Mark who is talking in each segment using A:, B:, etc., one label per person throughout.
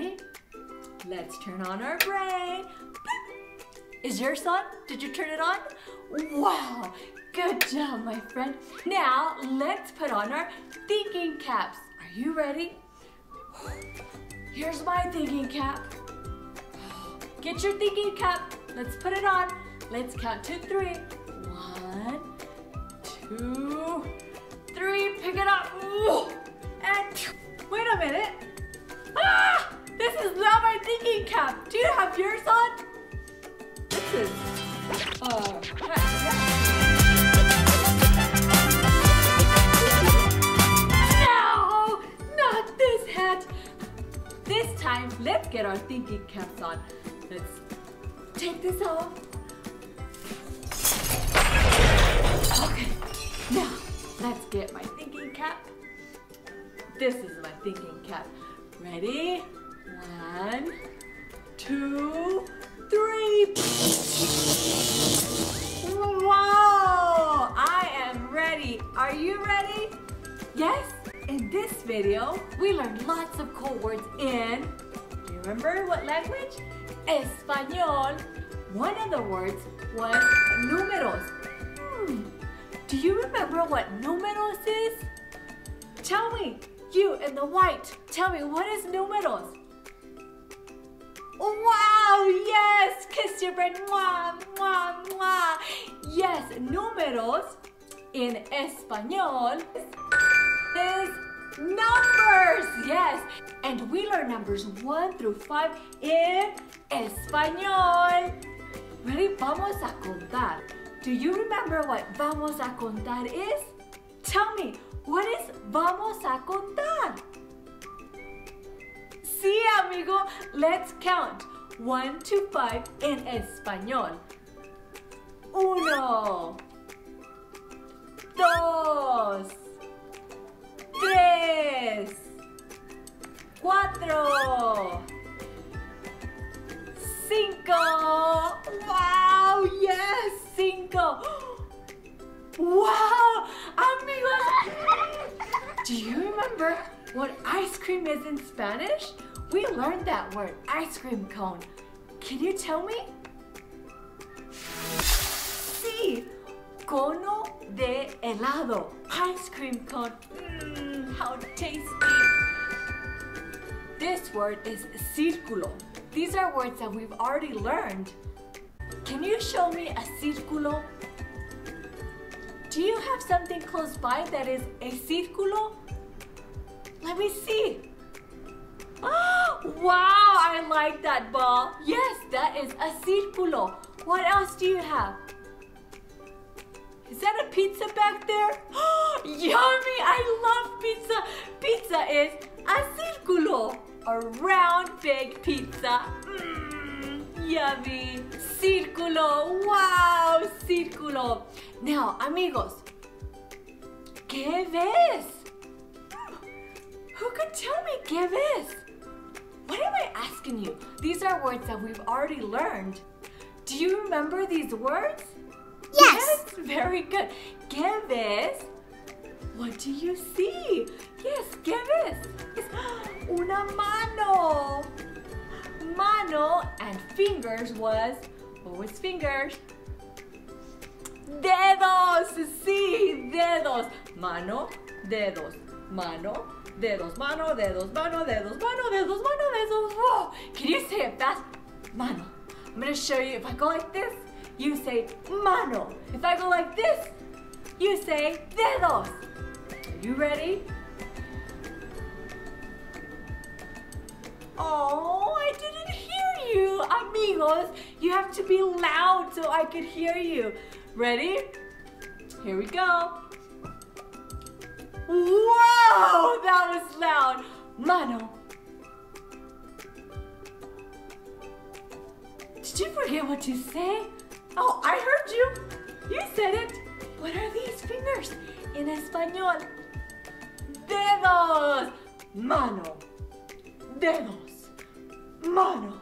A: ready? Let's turn on our brain. Is yours on? Did you turn it on? Wow, good job, my friend. Now, let's put on our thinking caps. Are you ready? Here's my thinking cap. Get your thinking cap. Let's put it on. Let's count to three. One, two, three. Pick it up. And wait a minute. Ah! This is not my thinking cap. Do you have yours on? This is uh, No, not this hat. This time, let's get our thinking caps on. Let's take this off. Okay, now let's get my thinking cap. This is my thinking cap. Ready? One, two, three. Wow! I am ready. Are you ready? Yes? In this video, we learned lots of cool words in, do you remember what language? Español. One of the words was números. Hmm. Do you remember what números is? Tell me, you in the white, tell me what is números? Wow, yes, kiss your brain, mwah, mwah, mwah. Yes, números in español is numbers, yes. And we learn numbers one through five in español. Ready? Vamos a contar. Do you remember what vamos a contar is? Tell me, what is vamos a contar? Sí, amigo. Let's count. One to five in español. Uno. Dos. Tres. Cuatro. Cinco. Wow, yes, cinco. Wow, amigos. Do you remember what ice cream is in Spanish? We learned that word, ice cream cone. Can you tell me? Sí, cono de helado. Ice cream cone. Mmm, how tasty. This word is círculo. These are words that we've already learned. Can you show me a círculo? Do you have something close by that is a círculo? Let me see. wow, I like that ball. Yes, that is a círculo. What else do you have? Is that a pizza back there? Yummy! I love pizza. Pizza is a círculo, a round big pizza. Mmm, yummy. Círculo. Wow, círculo. Now, amigos, ¿qué ves? Hmm, who could tell me qué ves? What am I asking you? These are words that we've already learned. Do you remember these words?
B: Yes.
A: Yes, very good. ¿Qué ves? What do you see? Yes, ¿qué ves? Una mano. Mano and fingers was, what was fingers? Dedos, sí, dedos. Mano, dedos, mano, dedos, mano, dedos, mano, dedos, mano, dedos, mano, dedos. Whoa. Can you say it fast? Mano. I'm gonna show you. If I go like this, you say mano. If I go like this, you say dedos. Are you ready? Oh, I didn't hear you, amigos. You have to be loud so I could hear you. Ready? Here we go. Whoa. Mano. Did you forget what you say? Oh, I heard you. You said it. What are these fingers in español? Dedos. Mano. Dedos. Mano.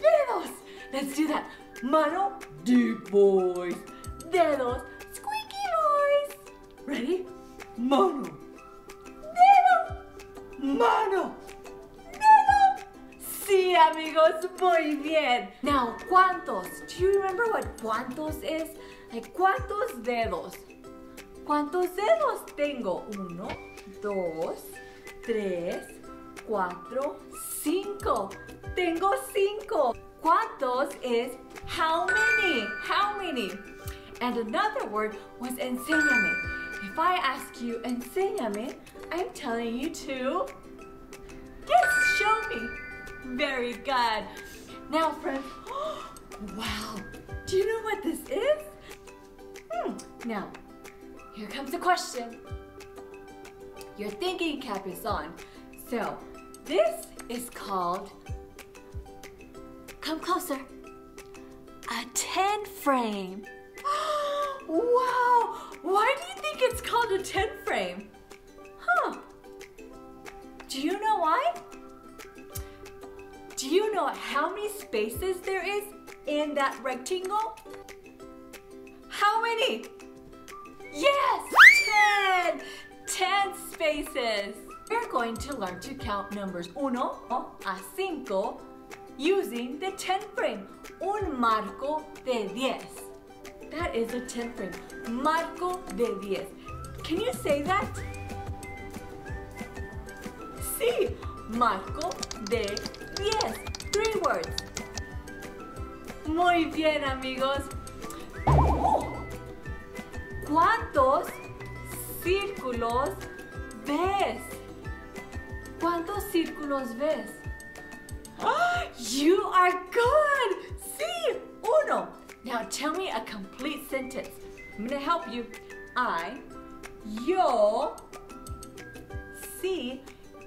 A: dedos. Let's do that. Mano, deep voice. Dedos, squeaky voice. Ready? Mano. Mano. Dedo. Sí, amigos, muy bien. Now, ¿cuántos? Do you remember what cuántos? Like, ¿cuántos dedos? ¿Cuántos dedos tengo? Uno, dos, tres, cuatro, cinco. Tengo cinco. ¿Cuántos is how many? How many? And another word was enséñame. If I ask you and say enséñame, I'm telling you to yes, show me. Very good. Now, friends, wow, do you know what this is? Hmm. Now, here comes the question. Your thinking cap is on. So, this is called, come closer, a 10 frame. wow! Why do you think it's called a 10 frame? Huh. Do you know why? Do you know how many spaces there is in that rectangle? How many? Yes, 10! 10 spaces. We're going to learn to count numbers uno a cinco using the 10 frame. Un marco de diez. That is a 10 frame. Marco de diez. Can you say that? Sí, marco de diez. Three words. Muy bien, amigos. ¿Cuántos círculos ves? ¿Cuántos círculos ves? You are good! Now tell me a complete sentence. I'm to help you. I, yo, sí,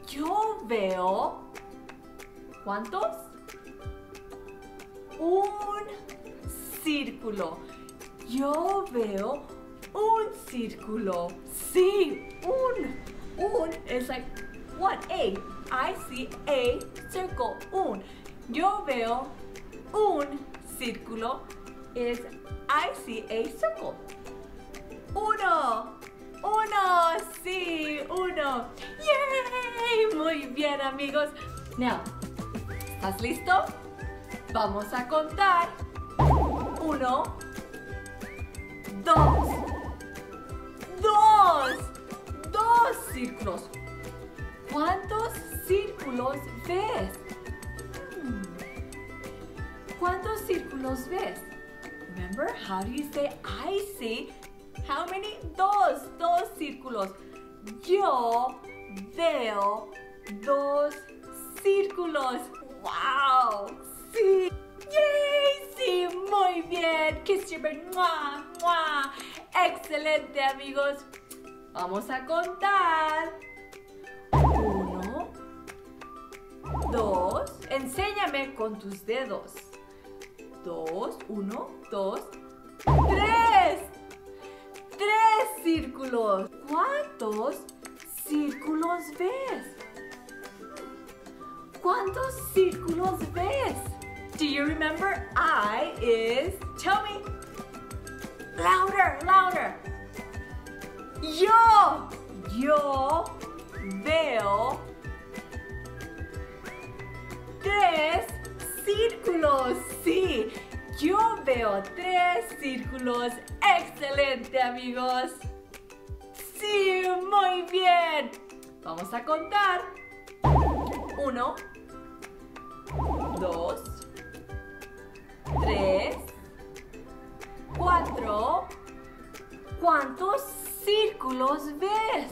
A: yo veo. ¿Cuántos? Un círculo. Yo veo un círculo. Sí, un. Un is like one. A. I see a circle. Un. Yo veo un círculo is I see a circle. Uno. Uno. Sí, uno. Yay. Muy bien, amigos. Now, ¿estás listo? Vamos a contar. Uno, dos, dos, dos círculos. ¿Cuántos círculos ves? Hmm. ¿Cuántos círculos ves? Remember, how do you say I see? How many? Dos, dos círculos. Yo veo dos círculos. ¡Wow! ¡Sí! ¡Yay! ¡Sí! ¡Muy bien! ¡Kiss your! ¡Mua! ¡Mua! ¡Excelente, amigos! Vamos a contar. Uno, dos. Enséñame con tus dedos. Dos, uno, dos, tres. Tres círculos. ¿Cuántos círculos ves? ¿Cuántos círculos ves? Do you remember I is, tell me, louder, louder. Yo, yo veo tres círculos. Sí, yo veo tres círculos. Excelente, amigos. Sí, muy bien. Vamos a contar. Uno, dos, tres, cuatro. ¿Cuántos círculos ves?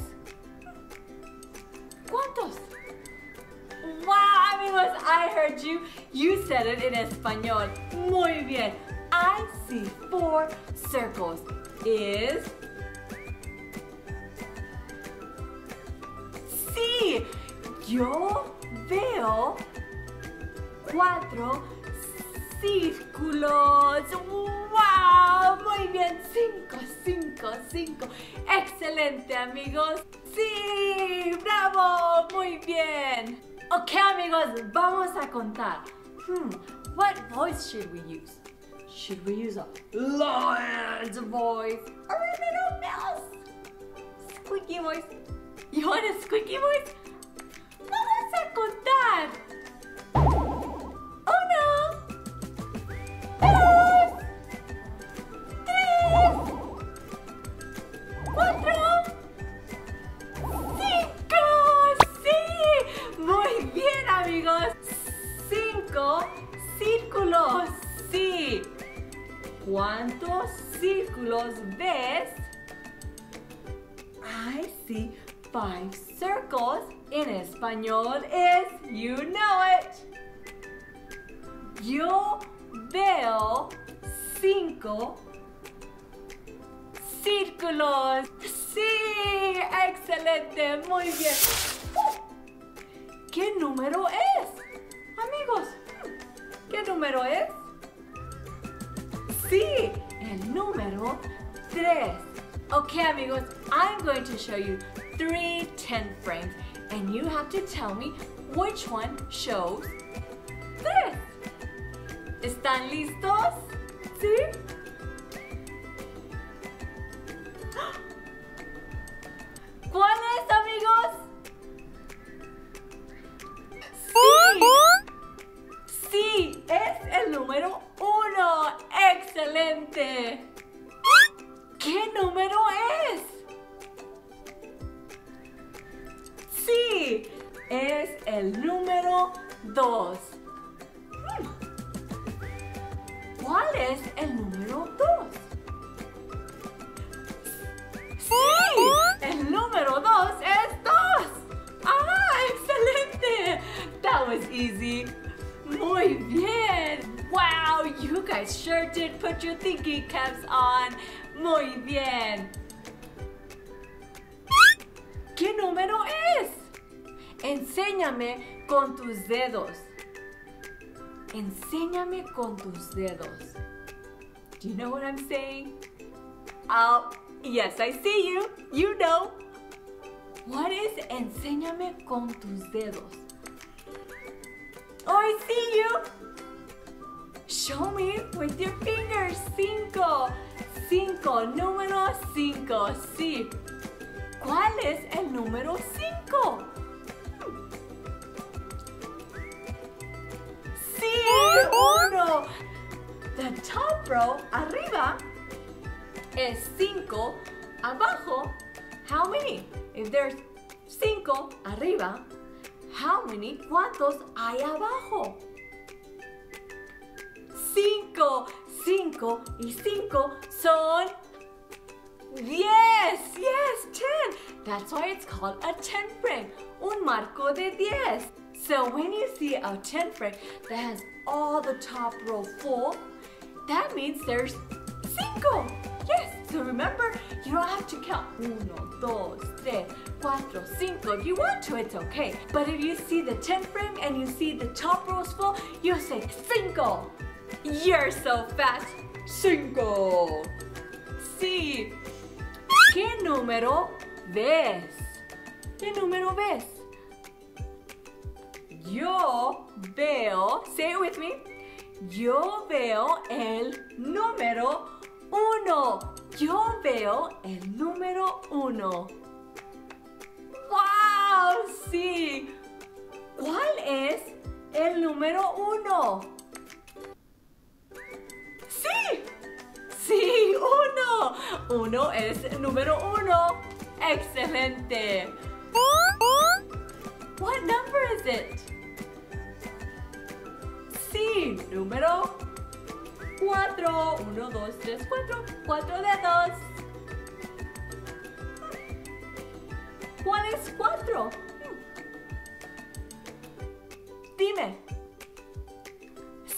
A: ¿Cuántos? Wow, amigos, I heard you. You said it in español. Muy bien. I see four circles. Is Sí, yo veo cuatro círculos. ¡Wow! Muy bien. Cinco, cinco, cinco. Excelente, amigos. Sí, bravo. Muy bien. Ok, amigos, vamos a contar. Hmm, what voice should we use? Should we use a lion's voice or a little mouse? Squeaky voice. You want a squeaky voice? Vamos a contar. En español es you know it. Yo veo cinco círculos. Sí, excelente, muy bien. ¿Qué número es? Amigos, ¿qué número es? Sí, el número 3. Okay, amigos, I'm going to show you three 10 frames and you have to tell me which one shows this. ¿Están listos? ¿Sí? ¿Cuál es el número 2? Sí, el número 2 es 2. ¡Ah, excelente! That was easy. Muy bien. Wow, you guys sure did put your thinking caps on. Muy bien. ¿Qué número es? Enséñame con tus dedos. Enséñame con tus dedos. Do you know what I'm saying? Oh, yes, I see you. You know. What is enséñame con tus dedos? Oh, I see you. Show me with your fingers. Cinco. Cinco. Número cinco. Sí. ¿Cuál es el número 5? The top row, arriba, es 5. Abajo, how many? If there's 5 arriba, how many? ¿Cuántos hay abajo? 5, 5 y 5 son Yes, yes, 10. That's why it's called a 10 frame, un marco de 10. So when you see a 10 frame that has all the top row full, that means there's cinco. Yes, so remember, you don't have to count uno, dos, tres, cuatro, cinco. If you want to, it's okay. But if you see the 10 frame and you see the top rows full, you say cinco. You're so fast. Cinco. Sí. ¿Qué número ves? ¿Qué número ves? Yo veo, say it with me. Yo veo el número uno. Yo veo el número uno. ¡Wow! Sí. ¿Cuál es el número uno? Sí. Sí, uno. Uno es el número uno. Excelente. What number is it? Sí, número cuatro. Uno, dos, tres, cuatro. Cuatro dedos. ¿Cuál es cuatro? Dime.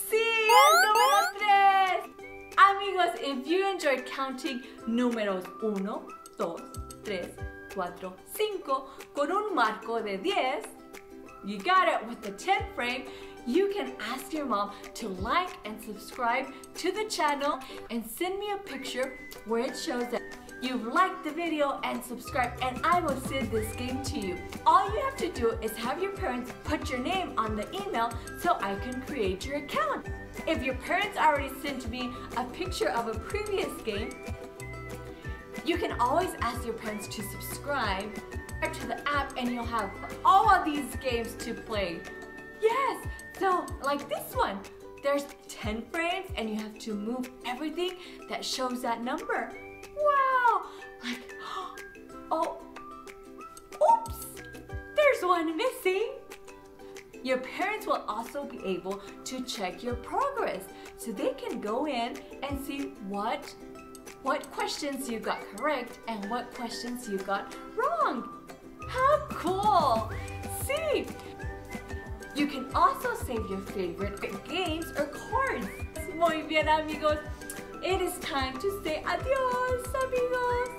A: Sí, el número tres. Amigos, if you enjoyed counting números 1, 2, 3, 4, 5 con un marco de 10, you got it with the 10 frame, you can ask your mom to like and subscribe to the channel and send me a picture where it shows that you've liked the video and subscribed and I will send this game to you. All you have to do is have your parents put your name on the email so I can create your account. If your parents already sent me a picture of a previous game, you can always ask your parents to subscribe to the app and you'll have all of these games to play. Yes, so like this one, there's 10 frames and you have to move everything that shows that number. Wow, like, oh, oops, there's one missing. Your parents will also be able to check your progress so they can go in and see what what questions you got correct and what questions you got wrong. How cool! See, you can also save your favorite games or cards. Muy bien, amigos. It is time to say adios, amigos.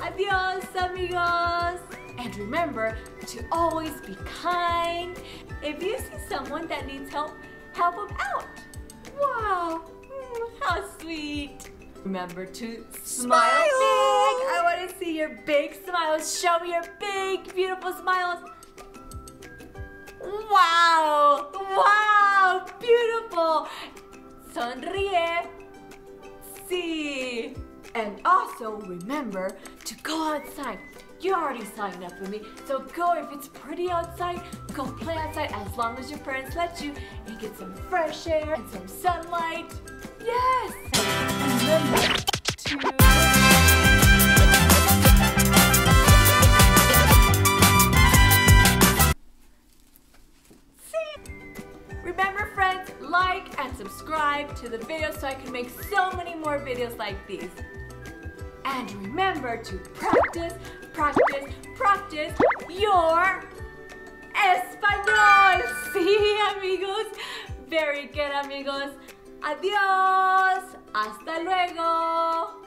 A: Adios, amigos. And remember to always be kind. If you see someone that needs help, help them out. Wow, mm, how sweet. Remember to smile, smile, big. I want to see your big smiles. Show me your big, beautiful smiles. Wow! Wow! Beautiful! Sonríe. Sí. And also remember to go outside. You already signed up with me, so go if it's pretty outside, go play outside as long as your parents let you and get some fresh air and some sunlight. Yes! remember to subscribe to the video so I can make so many more videos like these. And remember to practice, practice, practice your español. Sí, amigos. Very good, amigos. Adiós. Hasta luego.